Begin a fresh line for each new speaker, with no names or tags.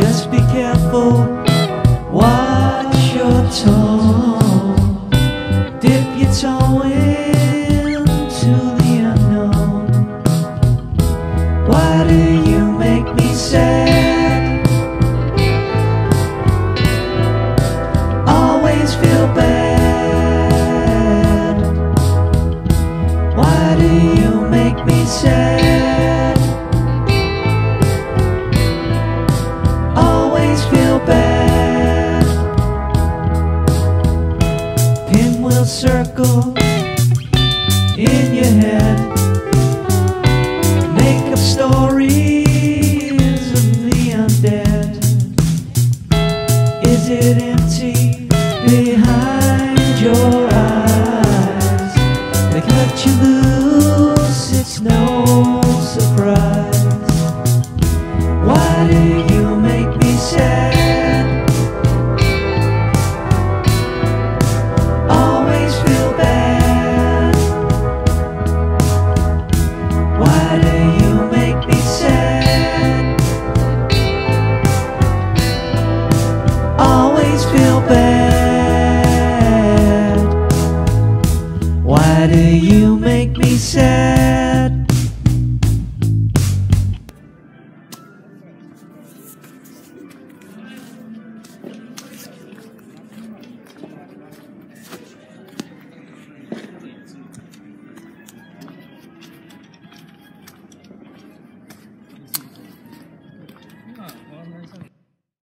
Just be careful, watch your tone. Circle in your head. Make up stories of the undead. Is it empty behind your eyes? They cut you loose, yeah.